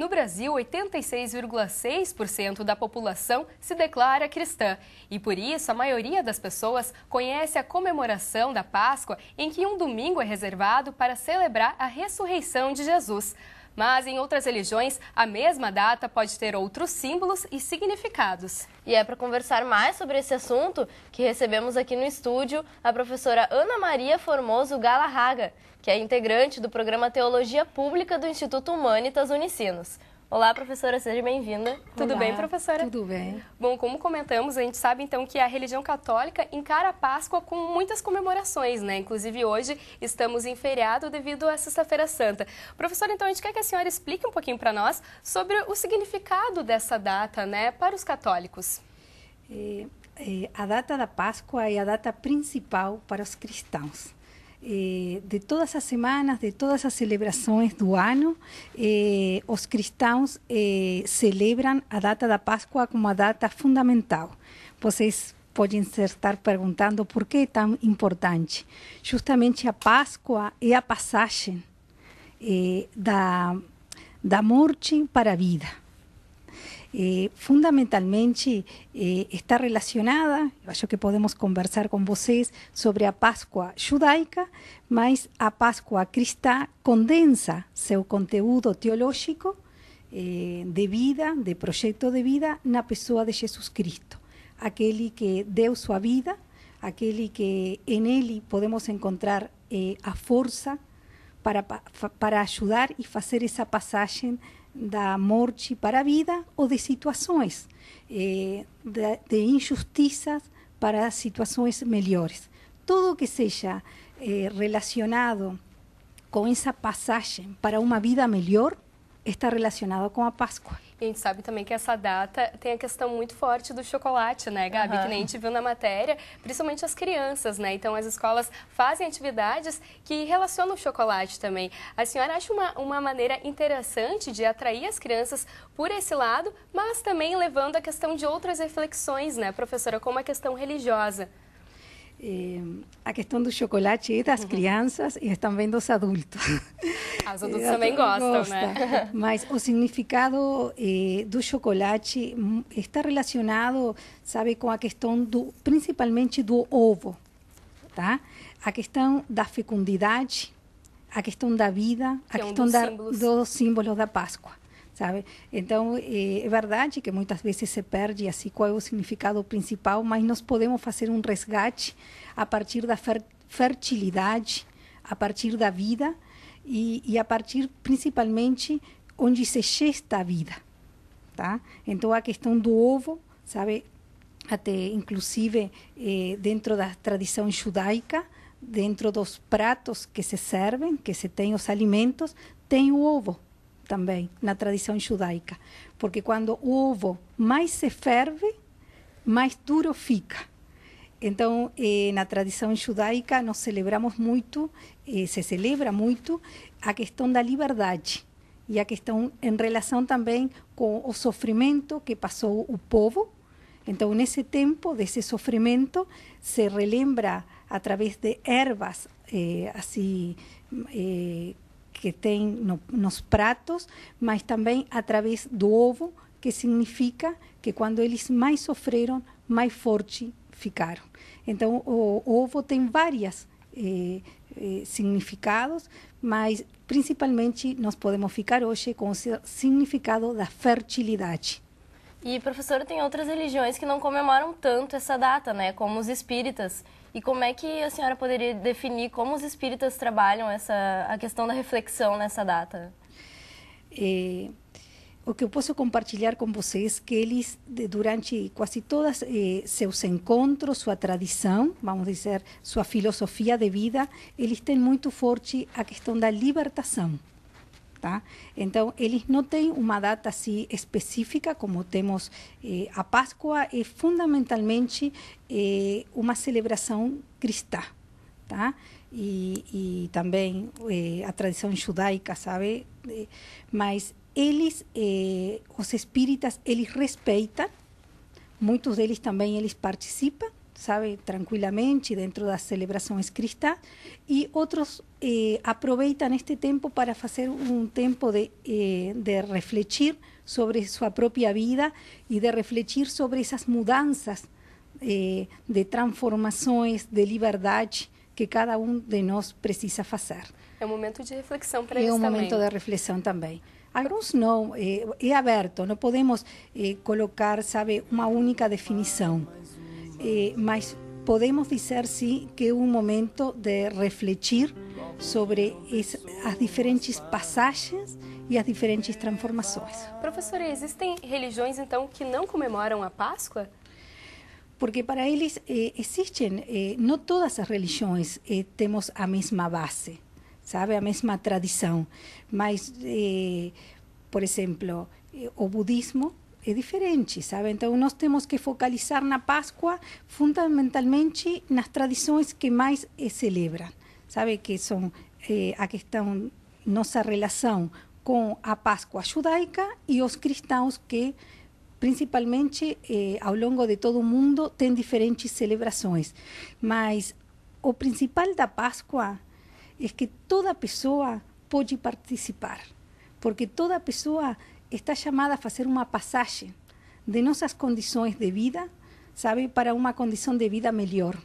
No Brasil, 86,6% da população se declara cristã e por isso a maioria das pessoas conhece a comemoração da Páscoa, em que um domingo é reservado para celebrar a ressurreição de Jesus. Mas em outras religiões, a mesma data pode ter outros símbolos e significados. E é para conversar mais sobre esse assunto que recebemos aqui no estúdio a professora Ana Maria Formoso Galarraga, que é integrante do programa Teologia Pública do Instituto Humanitas Unicinos. Olá, professora, seja bem-vinda. Tudo bem, professora? Tudo bem. Bom, como comentamos, a gente sabe então que a religião católica encara a Páscoa com muitas comemorações, né? Inclusive hoje estamos em feriado devido à Sexta-feira Santa. Professora, então a gente quer que a senhora explique um pouquinho para nós sobre o significado dessa data, né, para os católicos. É, é, a data da Páscoa é a data principal para os cristãos. Eh, de todas as semanas, de todas as celebrações do ano, eh, os cristãos eh, celebram a data da Páscoa como a data fundamental. Vocês podem estar perguntando por que é tão importante. Justamente a Páscoa é a passagem da, da morte para a vida. Eh, fundamentalmente eh, está relacionada, acho que podemos conversar com vocês sobre a Páscoa judaica, mas a Páscoa cristã condensa seu conteúdo teológico eh, de vida, de projeto de vida, na pessoa de Jesus Cristo, aquele que deu sua vida, aquele que em ele podemos encontrar a força para, para ajudar e fazer essa passagem da morte para a vida ou de situações eh, de, de, injustiças para situações melhores. Tudo que seja eh, relacionado com essa passagem para uma vida melhor está relacionado com a Páscoa. E a gente sabe também que essa data tem a questão muito forte do chocolate, né, Gabi? Uhum. Que nem a gente viu na matéria, principalmente as crianças, né? Então as escolas fazem atividades que relacionam o chocolate também. A senhora acha uma, uma maneira interessante de atrair as crianças por esse lado, mas também levando a questão de outras reflexões, né, professora, como a questão religiosa. Eh, a questão do chocolate é das uhum. crianças e também dos adultos. As adultos também gostam, gosta. né? Mas o significado eh, do chocolate hum, está relacionado, sabe, com a questão do, principalmente do ovo, tá? A questão da fecundidade, a questão da vida, a que questão é um dos, da, símbolos. dos símbolos da Páscoa sabe? Então, é, é, verdade que muitas vezes se perde assim qual é o significado principal, mas nós podemos fazer um resgate a partir da fer fertilidade, a partir da vida e, e a partir principalmente onde se gesta a vida, tá? Então, a questão do ovo, sabe? Até inclusive eh, dentro da tradição judaica, dentro dos pratos que se servem, que se tem os alimentos, tem o ovo também na tradição judaica, porque quando o ovo mais se ferve, mais duro fica. Então, eh, na tradição judaica, nós celebramos muito, eh, se celebra muito, a questão da liberdade e a questão em relação também com o sofrimento que passou o povo. Então, nesse tempo desse sofrimento, se relembra através de ervas eh, assim eh, que tem no, nos pratos, mas também através do ovo, que significa que quando eles mais sofreram, mais forte ficaram. Então, o, ovo tem várias eh, eh, significados, mas principalmente nós podemos ficar hoje com o significado da fertilidade. E, professora, tem outras religiões que não comemoram tanto essa data, né? Como os espíritas. E como é que a senhora poderia definir como os espíritas trabalham essa, a questão da reflexão nessa data? É, o que eu posso compartilhar com vocês é que eles, durante quase todos eh, seus encontros, sua tradição, vamos dizer, sua filosofia de vida, eles têm muito forte a questão da libertação. Tá? Então, eles não têm uma data assim específica, como temos eh, a Páscoa, é fundamentalmente eh, uma celebração cristã. Tá? E, e também eh, a tradição judaica, sabe? mas eles, os espíritas, eles respeitam, muitos deles também eles participam, sabe, tranquilamente dentro das celebrações cristãs, e outros eh, aproveitam este tempo para fazer um tempo de, eh, de refletir sobre sua própria vida e de refletir sobre essas mudanças eh, de transformações, de liberdade que cada um de nós precisa fazer. É um momento de reflexão para é eles um também. momento de reflexão também. Alguns não, é, é aberto, não podemos é, colocar, sabe, uma única definição, é, mas podemos dizer sim que é um momento de refletir sobre as diferentes passagens e as diferentes transformações. Professora, existem religiões então que não comemoram a Páscoa? Porque para eles eh, existem, eh, não todas as religiões eh, temos a mesma base sabe, a mesma tradição. Mas, eh, por exemplo, eh, o budismo é diferente, sabe? Então nós temos que focalizar na Páscoa fundamentalmente nas tradições que mais celebram, sabe? Que são eh, a questão nossa relação com a Páscoa judaica e os cristãos que principalmente eh, ao longo de todo o mundo têm diferentes celebrações, mas o principal da Páscoa é que toda pessoa pode participar, porque toda pessoa está chamada a fazer uma passagem de nossas condições de vida, sabe, para uma condição de vida melhor.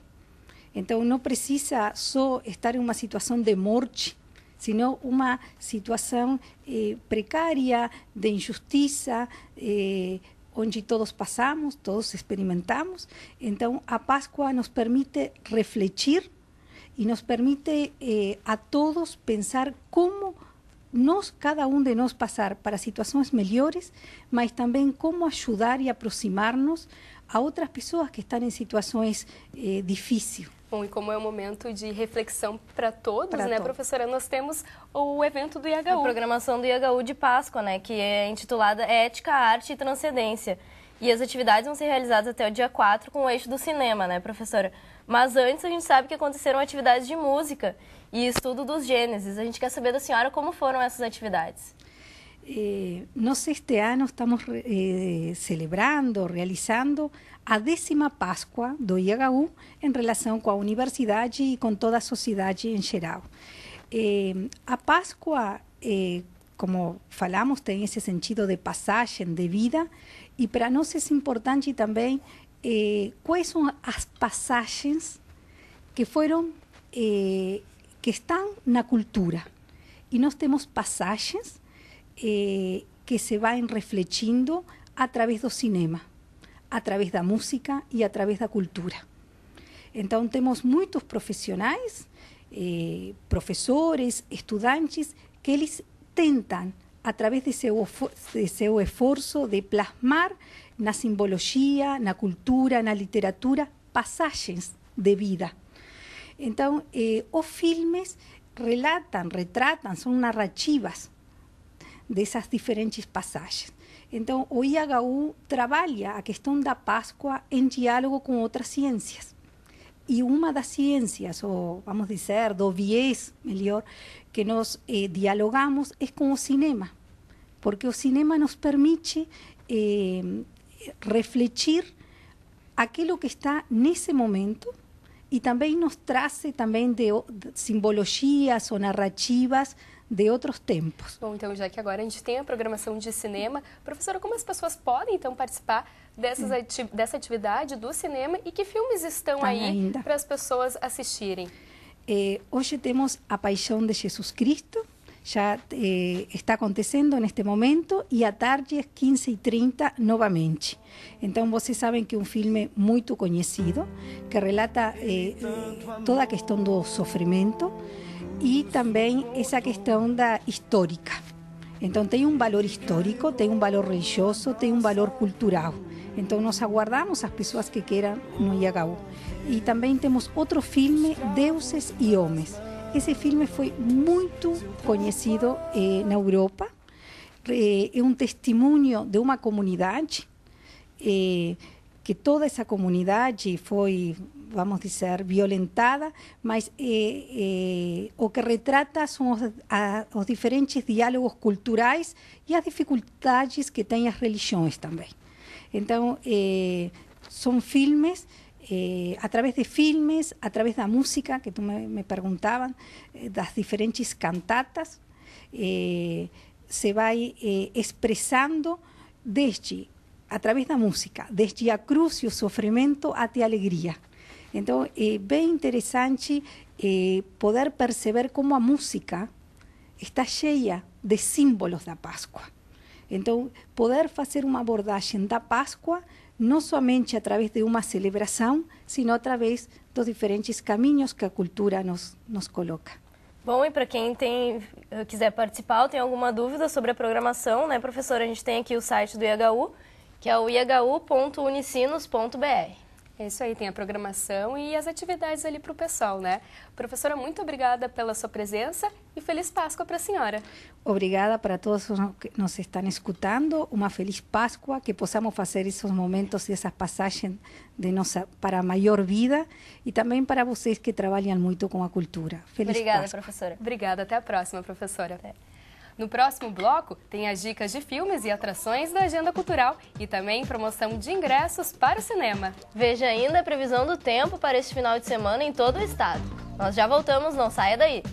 Então não precisa só estar em uma situação de morte, sino uma situação eh, precária, de injustiça, eh, onde todos passamos, todos experimentamos. Então a Páscoa nos permite refletir y nos permite eh, a todos pensar cómo nos, cada um de nós passar para situações melhores, mas também como ajudar e aproximar-nos a outras pessoas que estão em situações eh, difíceis. Bom, e como é um momento de reflexão para todos, pra né, todos. professora? Nós temos o evento do IHU. A programação do IHU de Páscoa, né, que é intitulada Ética, Arte e Transcendência. E as atividades vão ser realizadas até o dia 4 com o eixo do cinema, né, professora? Mas antes a gente sabe que aconteceram atividades de música e estudo dos Gênesis. A gente quer saber da senhora como foram essas atividades. Eh, nós este ano estamos eh, celebrando, realizando a décima Páscoa do IHU em relação com a universidade e com toda a sociedade em geral. Eh, a Páscoa, eh, como falamos, tem esse sentido de passagem de vida e para nós é importante também eh, quais são as passagens que foram eh, que estão na cultura e nós temos passagens eh, que se vão refletindo através do cinema, através da música e através da cultura. Então temos muitos profissionais, eh, professores, estudantes que eles tentam através de seu, de seu esforço de plasmar na simbologia, na cultura, na literatura, passagens de vida. Então, eh, os filmes relatam, retratam, são narrativas dessas diferentes passagens. Então, o IHU trabalha a questão da Páscoa em diálogo com outras ciências. E uma das ciências, ou vamos dizer, do viés, melhor, que nós eh, dialogamos é com o cinema, porque o cinema nos permite eh, refletir aquilo que está nesse momento e também nos traz também de, de simbologias ou narrativas de outros tempos. Bom, então já que agora a gente tem a programação de cinema, professora, como as pessoas podem então participar dessas ati dessa atividade do cinema e que filmes estão Tem aí para as pessoas assistirem? Eh, hoje temos A Paixão de Jesus Cristo, já eh, está acontecendo neste momento, e à tarde, às 15h30, novamente. Então, vocês sabem que é um filme muito conhecido, que relata eh, toda a questão do sofrimento e também essa questão da histórica. Então, tem um valor histórico, tem um valor religioso, tem um valor cultural. Então, nós aguardamos as pessoas que queiram no IHU. E também temos outro filme, Deuses e Homens. Esse filme foi muito conhecido eh, na Europa. Eh, é um testemunho de uma comunidade eh, que toda essa comunidade foi, vamos dizer, violentada, mas eh, eh, o que retrata são os, a, os diferentes diálogos culturais e as dificuldades que têm as religiões também. Então, eh, são filmes eh, através de filmes, através da música, que tu me, me das diferentes cantatas, se vai expressando desde, através da música, desde a cruz e o sofrimento até a alegria. Então, é bem interessante eh, poder perceber como a música está cheia de símbolos da Páscoa. Então, poder fazer uma abordagem da Páscoa não somente através de uma celebração, sino através dos diferentes caminhos que a cultura nos, nos coloca. Bom, e para quem tem, eh, quiser participar ou tem alguma dúvida sobre a programação, né, professora, a gente tem aqui o site do IHU, que é o ihu.unicinos.br. É isso aí, tem a programação e as atividades ali para o pessoal, né? Professora, muito obrigada pela sua presença e feliz Páscoa para a senhora. Obrigada para todos os que nos estão escutando, uma feliz Páscoa, que possamos fazer esses momentos e essas passagens de nossa, para a maior vida e também para vocês que trabalham muito com a cultura. Feliz Obrigada, Páscoa. professora. Obrigada, até a próxima, professora. Até. No próximo bloco, tem as dicas de filmes e atrações da agenda cultural e também promoção de ingressos para o cinema. Veja ainda a previsão do tempo para este final de semana em todo o estado. Nós já voltamos, não saia daí!